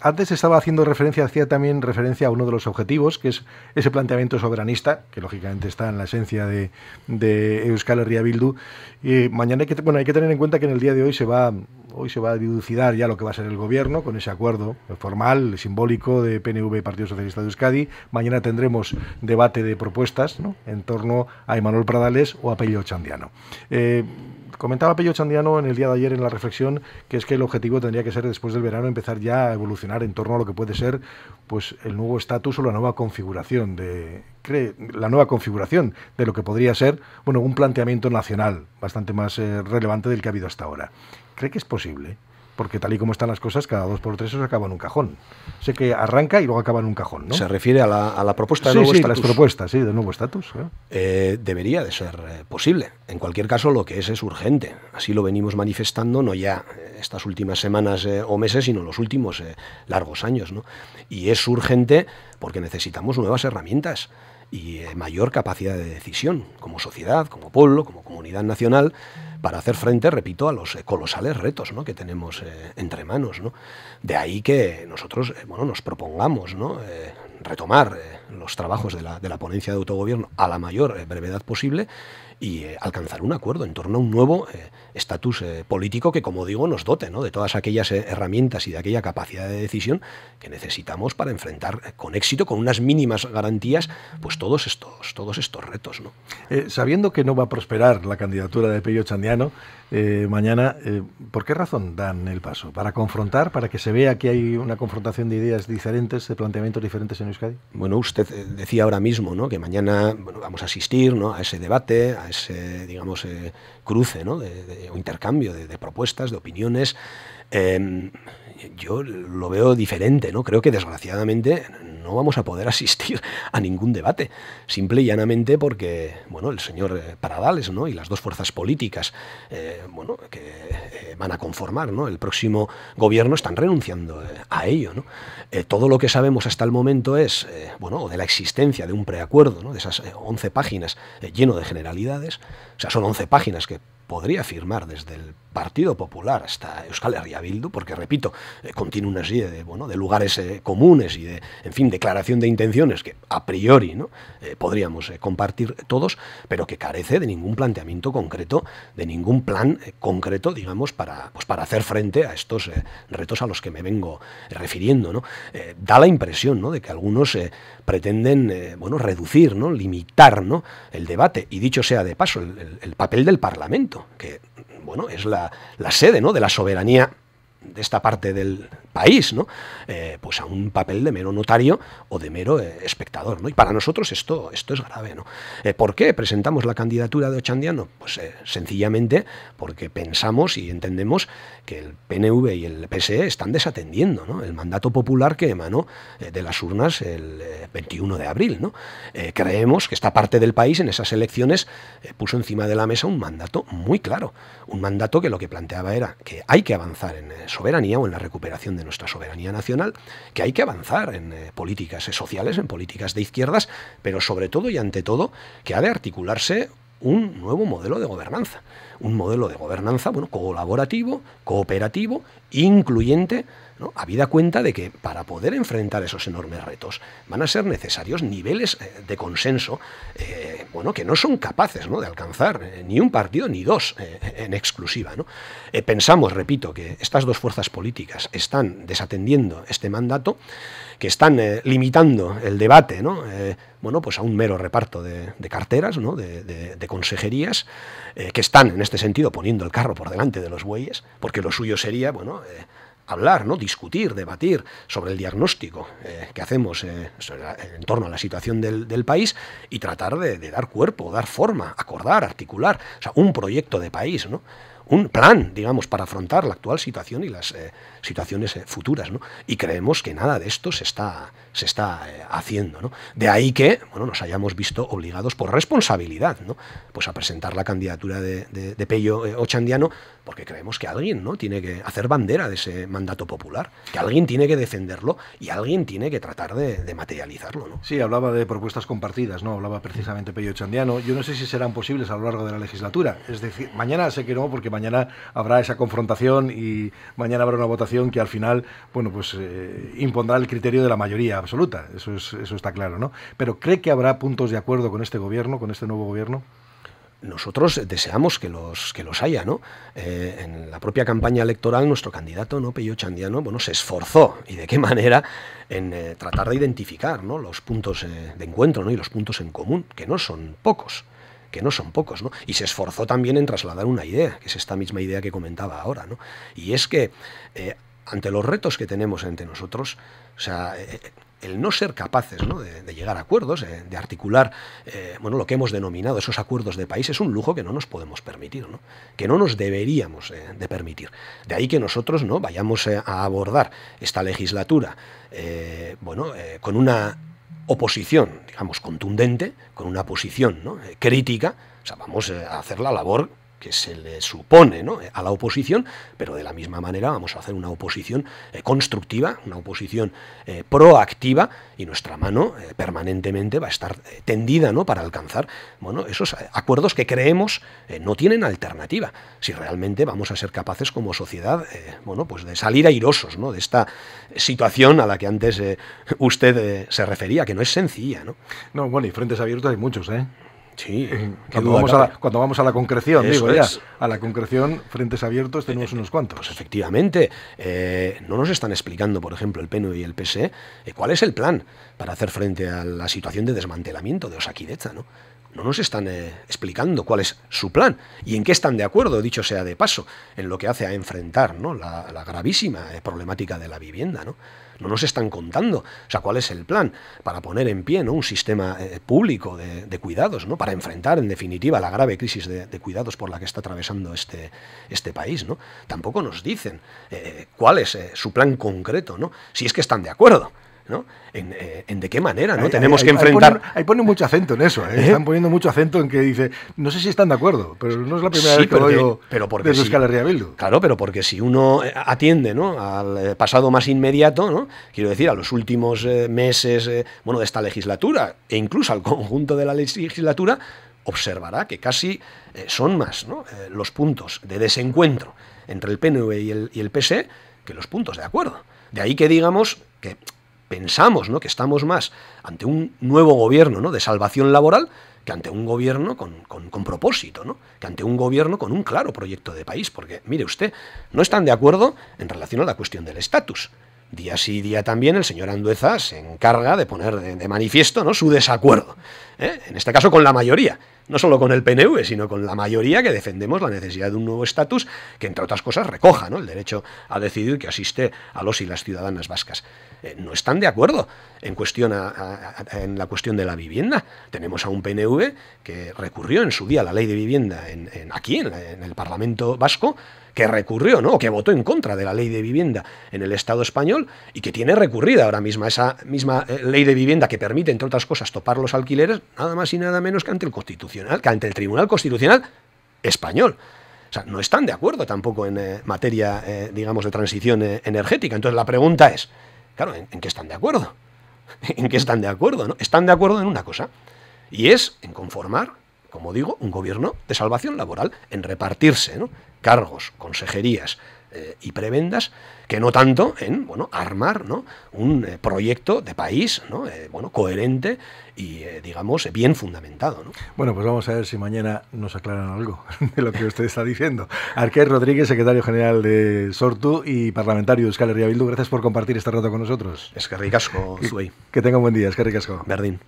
antes estaba haciendo referencia, hacía también referencia a uno de los objetivos, que es ese planteamiento soberanista, que lógicamente está en la esencia de, Euskal Herria Bildu. Y mañana hay que, tener en cuenta que en el día de hoy se va hoy se va a dilucidar ya lo que va a ser el gobierno con ese acuerdo formal, simbólico de PNV y Partido Socialista de Euskadi. Mañana tendremos debate de propuestas en torno a Emanuel Pradales o a Pello Chandiano. Eh, Comentaba Pello Chandiano en el día de ayer en la reflexión que es que el objetivo tendría que ser después del verano empezar ya a evolucionar en torno a lo que puede ser pues el nuevo estatus o la nueva configuración de la nueva configuración de lo que podría ser bueno un planteamiento nacional bastante más eh, relevante del que ha habido hasta ahora. ¿Cree que es posible? Porque tal y como están las cosas, cada dos por tres se acaba en un cajón. Sé que arranca y luego acaba en un cajón, ¿no? ¿Se refiere a la, propuesta de sí, nuevo sí, las propuestas, sí, del nuevo estatus. Eh, debería de ser eh, posible. En cualquier caso, lo que es es urgente. Así lo venimos manifestando, no ya eh, estas últimas semanas o meses, sino los últimos largos años, ¿no? Y es urgente porque necesitamos nuevas herramientas y mayor capacidad de decisión como sociedad, como pueblo, como comunidad nacional para hacer frente, repito, a los colosales retos ¿no? que tenemos eh, entre manos. ¿no? De ahí que nosotros eh, bueno, nos propongamos ¿no? Eh, retomar los trabajos de la, de la, ponencia de autogobierno a la mayor brevedad posible y alcanzar un acuerdo en torno a un nuevo estatus político que, como digo, nos dote ¿no? de todas aquellas herramientas y de aquella capacidad de decisión que necesitamos para enfrentar con éxito, con unas mínimas garantías, pues todos estos, todos estos retos. ¿no? sabiendo que no va a prosperar la candidatura de Pello Chandiano, eh, mañana, eh, ¿por qué razón dan el paso? ¿Para confrontar, para que se vea que hay una confrontación de ideas diferentes, de planteamientos diferentes en Euskadi? Bueno, usted eh, decía ahora mismo ¿no? que mañana vamos a asistir ¿no? a ese debate, a ese, digamos, cruce ¿no? o intercambio de, de, propuestas, de opiniones. Em, yo lo veo diferente, ¿no? Creo que desgraciadamente no vamos a poder asistir a ningún debate, simple y llanamente porque, bueno, el señor eh, Paradales, ¿no? Y las dos fuerzas políticas, eh, bueno, que eh, van a conformar, ¿no? El próximo gobierno están renunciando a ello, ¿no? todo lo que sabemos hasta el momento es, bueno, de la existencia de un preacuerdo, ¿no? De esas 11 páginas lleno de generalidades, o sea, son 11 páginas que podría firmar desde el Partido Popular hasta Euskal Herria Bildu, porque repito, eh, contiene una serie de, bueno, de lugares eh, comunes y de, en fin, declaración de intenciones que a priori ¿no? Eh, podríamos compartir todos, pero que carece de ningún planteamiento concreto, de ningún plan concreto, digamos, para, pues, para hacer frente a estos retos a los que me vengo refiriendo. ¿no? da la impresión ¿no? de que algunos pretenden bueno, reducir, ¿no? limitar ¿no? el debate, y dicho sea de paso, el papel del Parlamento que bueno, es la, la sede ¿no? de la soberanía de esta parte del país, ¿no? Eh, pues a un papel de mero notario o de mero eh, espectador. ¿no? Y para nosotros esto, esto es grave. ¿no? Eh, ¿Por qué presentamos la candidatura de Ochandiano? Pues sencillamente porque pensamos y entendemos que el PNV y el PSE están desatendiendo ¿no? el mandato popular que emanó de las urnas el 21 de abril. ¿no? creemos que esta parte del país en esas elecciones puso encima de la mesa un mandato muy claro, un mandato que lo que planteaba era que hay que avanzar en soberanía o en la recuperación de nuestra soberanía nacional, que hay que avanzar en eh, políticas sociales, en políticas de izquierdas, pero sobre todo y ante todo que ha de articularse un nuevo modelo de gobernanza, un modelo de gobernanza bueno, colaborativo, cooperativo, incluyente habida cuenta de que para poder enfrentar esos enormes retos van a ser necesarios niveles eh, de consenso eh, bueno, que no son capaces de alcanzar eh, ni un partido ni dos en exclusiva. pensamos, repito, que estas dos fuerzas políticas están desatendiendo este mandato, que están limitando el debate ¿no? Bueno, pues a un mero reparto de, carteras, ¿no? de, consejerías, que están en este sentido poniendo el carro por delante de los bueyes, porque lo suyo sería bueno, hablar, ¿no? discutir, debatir sobre el diagnóstico eh, que hacemos eh, en torno a la situación del, país y tratar de, de, dar cuerpo, dar forma, acordar, articular, o sea, un proyecto de país, ¿no? Un plan, digamos, para afrontar la actual situación y las eh, situaciones eh, futuras, ¿no? Y creemos que nada de esto se está, se está eh, haciendo, ¿no? De ahí que, bueno, nos hayamos visto obligados por responsabilidad, ¿no? Pues a presentar la candidatura de, Pello Ochandiano, porque creemos que alguien, ¿no? Tiene que hacer bandera de ese mandato popular, que alguien tiene que defenderlo y alguien tiene que tratar de, materializarlo, ¿no? Sí, hablaba de propuestas compartidas, ¿no? Hablaba precisamente Pello Ochandiano. Yo no sé si serán posibles a lo largo de la legislatura. Es decir, mañana sé que no, porque mañana mañana habrá esa confrontación y mañana habrá una votación que al final, bueno, pues eh, impondrá el criterio de la mayoría absoluta. Eso, es, eso está claro, ¿no? Pero ¿cree que habrá puntos de acuerdo con este gobierno, con este nuevo gobierno? nosotros deseamos que los, que los haya, ¿no? Eh, en la propia campaña electoral, nuestro candidato, ¿no? Peyo Chandiano, bueno, se esforzó, y de qué manera, en eh, tratar de identificar ¿no? los puntos de encuentro ¿no? y los puntos en común, que no son pocos que no son pocos, ¿no? Y se esforzó también en trasladar una idea, que es esta misma idea que comentaba ahora, ¿no? Y es que ante los retos que tenemos ante nosotros, o sea, el no ser capaces De, llegar a acuerdos, eh, de articular eh, bueno, lo que hemos denominado esos acuerdos de país, es un lujo que no nos podemos permitir, ¿no? que no nos deberíamos eh, de permitir. De ahí que nosotros ¿no? vayamos a abordar esta legislatura bueno, con una oposición, digamos, contundente, con una posición crítica, o sea, vamos a hacer la labor que se le supone ¿no? a la oposición, pero de la misma manera vamos a hacer una oposición eh, constructiva, una oposición eh, proactiva y nuestra mano eh, permanentemente va a estar tendida ¿no? para alcanzar bueno, esos acuerdos que creemos no tienen alternativa, si realmente vamos a ser capaces como sociedad bueno, pues de salir airosos ¿no? de esta situación a la que antes usted se refería, que no es sencilla. ¿no? no, bueno, y frentes abiertos hay muchos, ¿eh? Sí, eh, cuando vamos, a la, cuando vamos, a la, concreción, digo ya, a la concreción, frentes abiertos tenemos unos cuantos. Pues efectivamente, eh, no nos están explicando, por ejemplo, el PNU y el PSE, eh, cuál es el plan para hacer frente a la situación de desmantelamiento de Osakidecha, ¿no? No nos están explicando cuál es su plan y en qué están de acuerdo, dicho sea de paso, en lo que hace a enfrentar ¿no? la, gravísima problemática de la vivienda. ¿no? no nos están contando. O sea, cuál es el plan para poner en pie un sistema eh, público de, cuidados, ¿no? para enfrentar, en definitiva, la grave crisis de, cuidados por la que está atravesando este, este país. ¿no? Tampoco nos dicen eh, cuál es eh, su plan concreto, ¿no? si es que están de acuerdo. ¿No? Eh, en, de qué manera ¿no? tenemos que enfrentar. Ahí ponen, mucho acento en eso, ¿eh? ¿Eh? están poniendo mucho acento en que dice, no sé si están de acuerdo, pero no es la primera vez que lo oigo pero porque de. Claro, pero porque si uno atiende ¿no? al pasado más inmediato, ¿no? quiero decir, a los últimos meses bueno, de esta legislatura e incluso al conjunto de la legislatura, observará que casi son más ¿no? los puntos de desencuentro entre el PNV y el, y el PSE que los puntos de acuerdo. De ahí que digamos que pensamos ¿no? que estamos más ante un nuevo gobierno ¿no? de salvación laboral que ante un gobierno con, con, propósito, ¿no? que ante un gobierno con un claro proyecto de país. Porque, mire usted, no están de acuerdo en relación a la cuestión del estatus. Día sí, día también, el señor Andueza se encarga de poner de, manifiesto ¿no? su desacuerdo. ¿eh? En este caso con la mayoría no solo con el PNV, sino con la mayoría que defendemos la necesidad de un nuevo estatus que, entre otras cosas, recoja ¿no? el derecho a decidir que asiste a los y las ciudadanas vascas. Eh, no están de acuerdo en, cuestión en la cuestión de la vivienda. Tenemos a un PNV que recurrió en su día a la ley de vivienda en, aquí, en el Parlamento vasco, que recurrió, ¿no? que votó en contra de la ley de vivienda en el Estado español y que tiene recurrida ahora misma esa misma eh, ley de vivienda que permite, entre otras cosas, topar los alquileres, nada más y nada menos que ante el Constitucional, que ante el Tribunal Constitucional español. O sea, no están de acuerdo tampoco en eh, materia, eh, digamos, de transición energética. Entonces la pregunta es, claro, ¿en, ¿en, qué están de acuerdo? ¿En qué están de acuerdo? ¿no? Están de acuerdo en una cosa, y es en conformar, como digo, un gobierno de salvación laboral, en repartirse ¿no? cargos, consejerías eh, y prebendas, que no tanto en bueno, armar ¿no? un eh, proyecto de país ¿no? Eh, bueno, coherente y, digamos, bien fundamentado. ¿no? Bueno, pues vamos a ver si mañana nos aclaran algo de lo que usted está diciendo. Arquer Rodríguez, secretario general de Sortu y parlamentario de Euskal Herria Bildu, gracias por compartir este rato con nosotros. Es que ricasco, Que tenga un buen día, es que ricasco. Berdín.